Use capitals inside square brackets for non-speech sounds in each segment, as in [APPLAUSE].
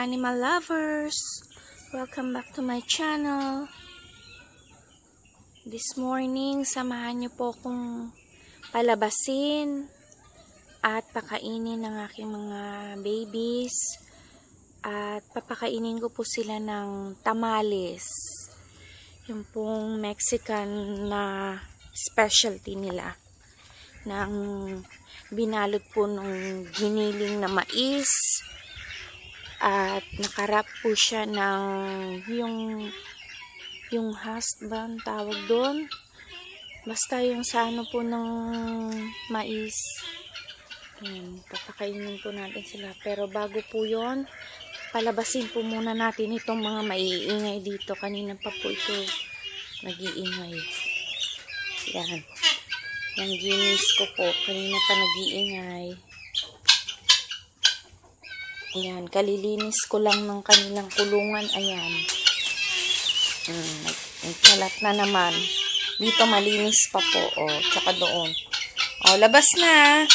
Ka-animal lovers! Welcome back to my channel. This morning, samahan niyo po kong palabasin at pakainin ng aking mga babies at papakainin ko po sila ng tamales. Yung pong Mexican na specialty nila ng binalot po ng giniling na mais at nakarap po siya ng yung yung husband tawag doon. Basta yung sa ano po ng mais. Ayan, papakainin po natin sila. Pero bago po yon palabasin po muna natin itong mga maiingay dito. Kanina pa po ito nag-iingay. Yan. Yung ginis ko po, kanina pa nag-iingay. Ayan, kalilinis ko lang ng kanilang kulungan. Ayan. Hmm, nagkalat na naman. Dito malinis pa po. O, oh, tsaka doon. O, oh, labas na.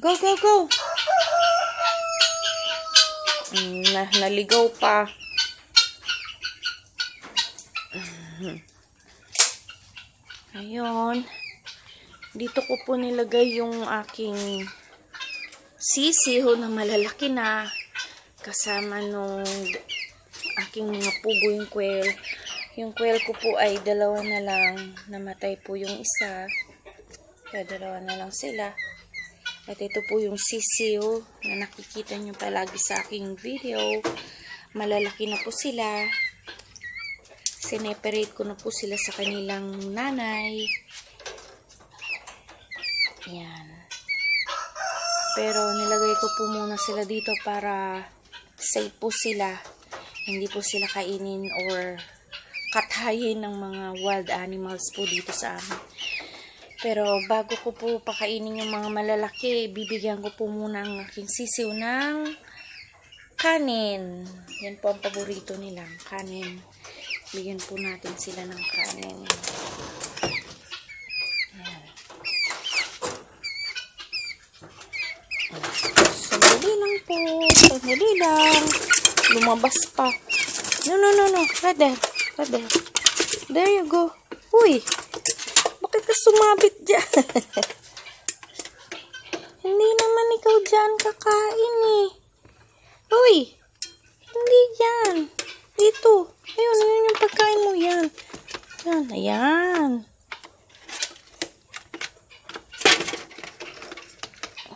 Go, go, go. Hmm, na, naligaw pa. Hmm. Ayun. Dito ko po nilagay yung aking sisiho na malalaki na kasama nung aking mga pugo yung quail. Yung quail ko po ay dalawa na lang. Namatay po yung isa. Kaya dalawa na lang sila. At ito po yung sisiyo na nakikita nyo palagi sa aking video. Malalaki na po sila sineperate ko na po sila sa kanilang nanay. Ayan. Pero nilagay ko po muna sila dito para safe po sila. Hindi po sila kainin or katayin ng mga wild animals po dito sa amin. Pero bago ko po pakainin yung mga malalaki, bibigyan ko po muna ang aking sisiw ng kanin. Yan po ang paborito nila, kanin. Bigyan po natin sila ng kanin. Ayan. Sandali lang po. Sandali lang. Lumabas pa. No, no, no, no. Right there. Right there. There you go. Uy. Bakit ka sumabit dyan? [LAUGHS] Hindi naman ikaw dyan kakain eh. Uy. Hindi dyan. Dito. Ayun, ayun yung pagkain mo. Yan. Yan, ayan.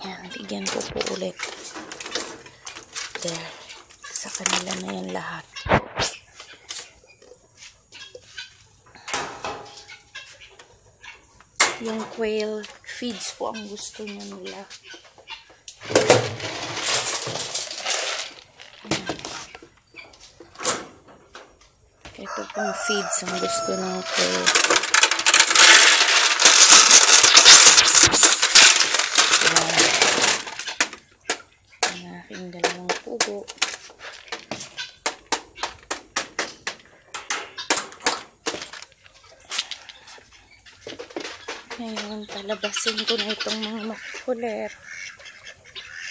Ayan, bigyan ko po ulit. There. Sa kanila na yan lahat. Yung quail feeds po ang gusto niya nila. Ito pong feeds ang gusto ng quail. Ang aking dalawang pugo. Palabasin ko na itong mga makukuler.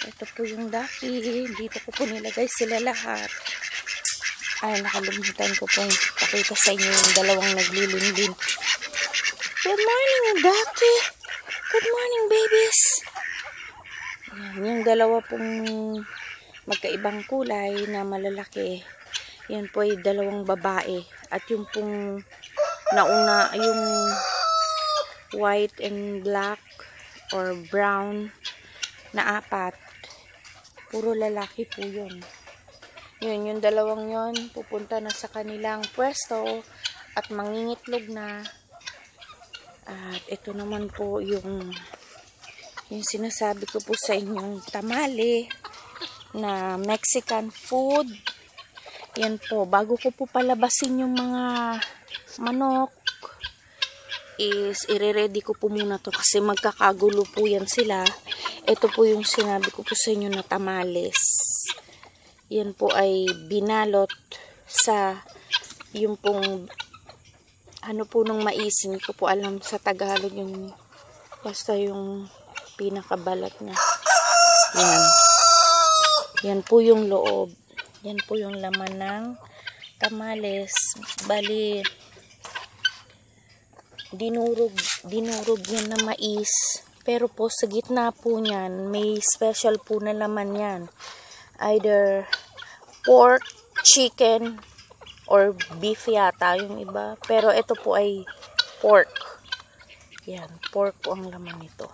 Ito po yung daki. Dito ko po nilagay sila lahat. Ay, nakalimutan ko pong pakita sa inyo yung dalawang naglilindin. Good morning, Ducky! Good morning, babies! Yan, yung dalawa pong magkaibang kulay na malalaki. Yan po ay dalawang babae. At yung pong nauna, yung white and black or brown na apat. Puro lalaki po yun. Yun, yung dalawang yon pupunta na sa kanilang pwesto at mangingitlog na. At ito naman po yung yung sinasabi ko po sa inyong tamale na Mexican food. Yan po, bago ko po palabasin yung mga manok is ire-ready ko po muna to kasi magkakagulo po yan sila. Ito po yung sinabi ko po sa inyo na tamales yan po ay binalot sa yung pong ano po nung mais hindi ko po alam sa Tagalog yung basta yung pinakabalat niya Yan. Yan po yung loob. Yan po yung laman ng tamales. Bali, dinurog, dinurog yan na mais. Pero po sa gitna po niyan, may special po na laman yan. Either pork, chicken, or beef yata yung iba. Pero ito po ay pork. Yan, pork po ang laman nito.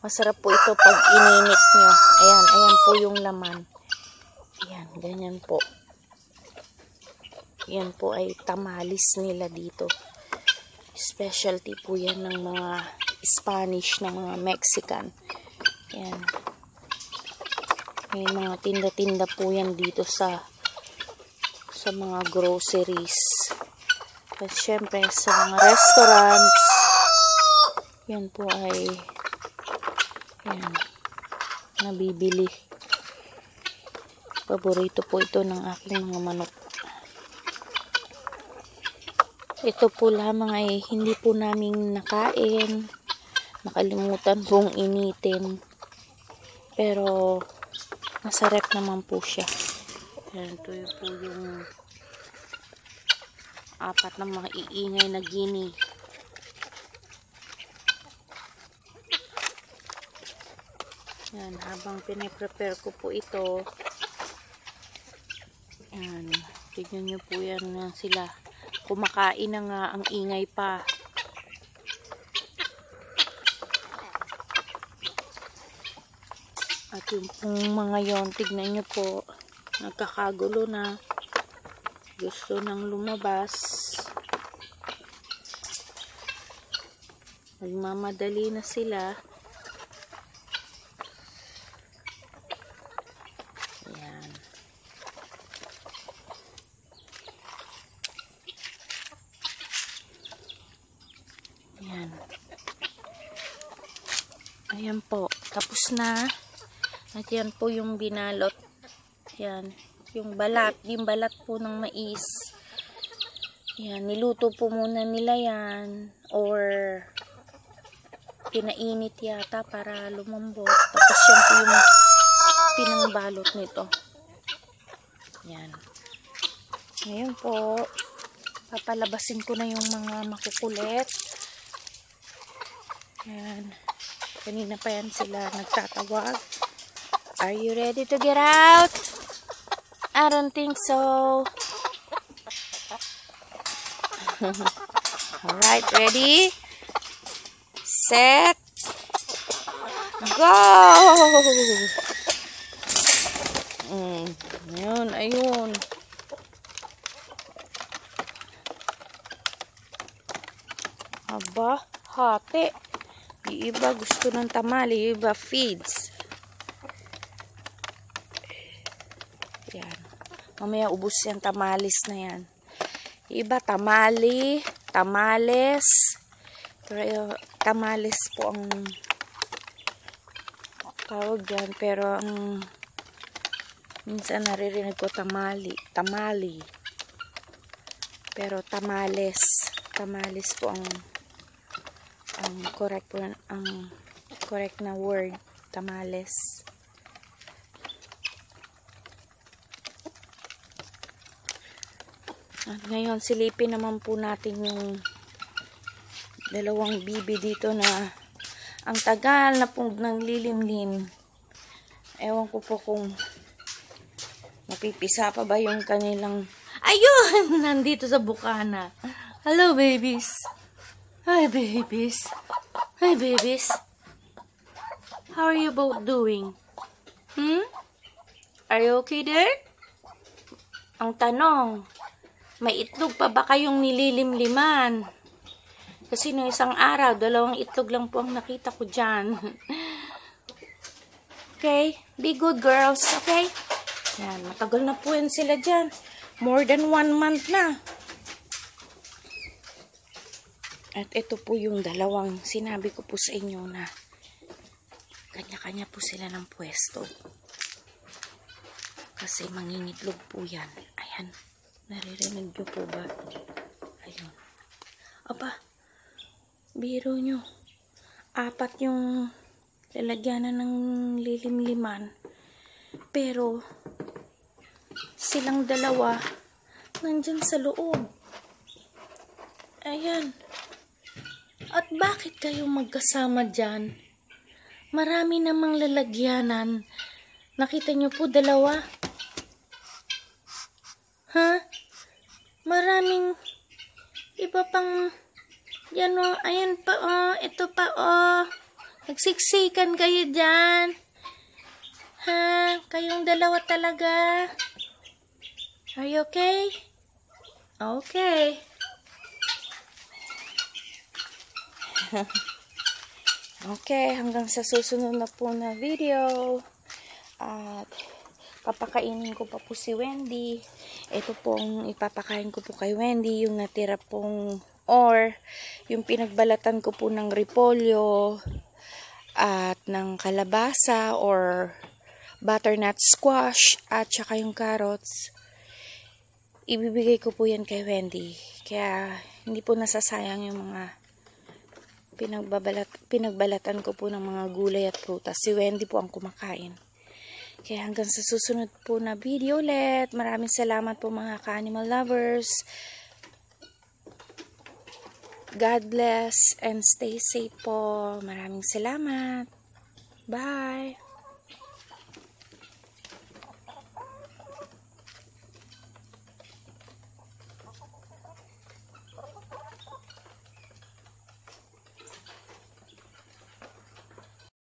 Masarap po ito pag ininit nyo. Ayan, ayan po yung laman. Ayan, ganyan po. Yan po ay tamalis nila dito. Specialty po yan ng mga Spanish, ng mga Mexican. Yan. May mga tinda-tinda po yan dito sa sa mga groceries. At syempre sa mga restaurants, yan po ay yan, nabibili. Paborito po ito ng aking mga manok. Ito po lamang ay hindi po namin nakain. Nakalimutan pong initin. Pero, masarap naman po siya. Yan, ito po yung apat na mga iingay na gini. Yan, habang piniprepare ko po ito, yan, tignan nyo po yan sila. Kumakain na nga ang ingay pa. At yung pong mga yon, tignan nyo po, nagkakagulo na. Gusto nang lumabas. Nagmamadali na sila. Ayan. Ayan. Ayan po. Tapos na. At yan po yung binalot. Yan. Yung balat. Yung balat po ng mais. Yan. Niluto po muna nila yan. Or pinainit yata para lumambot. Tapos yan po yung pinangbalot nito. Yan. Ngayon po, papalabasin ko na yung mga makukulit. Yan. Kanina pa yan sila nagtatawag. Are you ready to get out? I don't think so. [LAUGHS] Alright, ready? Set. Go! Mm, yun, ayun. Aba, hati. Yung iba gusto ng tamali, yung iba feeds. Yan. Mamaya ubus yan tamalis na yan. Iba tamali, tamales. Pero tamales po ang tawag dyan. Pero ang minsan naririnig ko tamali, tamali. Pero tamales, tamales po ang ang correct ang correct na word, tamales. At ngayon silipin naman po natin yung dalawang bibi dito na ang tagal na pong nang lilimlim. Ewan ko po kung mapipisa pa ba yung kanilang ayun [LAUGHS] nandito sa bukana. Hello babies. Hi babies. Hi babies. How are you both doing? Hmm? Are you okay there? Ang tanong, may itlog pa ba kayong nililimliman? Kasi no isang araw, dalawang itlog lang po ang nakita ko dyan. [LAUGHS] okay? Be good girls, okay? Yan, matagal na po yan sila dyan. More than one month na. At ito po yung dalawang sinabi ko po sa inyo na kanya-kanya po sila ng pwesto. Kasi mangingitlog po yan. Ayan. Naririnig nyo po ba? Ayun. Aba, biro nyo. Apat yung lalagyanan ng lilimliman. Pero, silang dalawa, nandyan sa loob. Ayan. At bakit kayo magkasama dyan? Marami namang lalagyanan. Nakita niyo po dalawa. Ha? Maraming iba pang yan o, ayan pa o, ito pa o. Nagsiksikan kayo dyan. Ha? Kayong dalawa talaga. Are you okay? Okay. [LAUGHS] okay, hanggang sa susunod na po na video. At papakainin ko pa po si Wendy. Ito pong ipapakain ko po kay Wendy, yung natira pong or yung pinagbalatan ko po ng repolyo at ng kalabasa or butternut squash at saka yung carrots. Ibibigay ko po yan kay Wendy. Kaya hindi po nasasayang yung mga pinagbabalat, pinagbalatan ko po ng mga gulay at prutas. Si Wendy po ang kumakain. Kaya hanggang sa susunod po na video ulit. Maraming salamat po mga ka-animal lovers. God bless and stay safe po. Maraming salamat. Bye!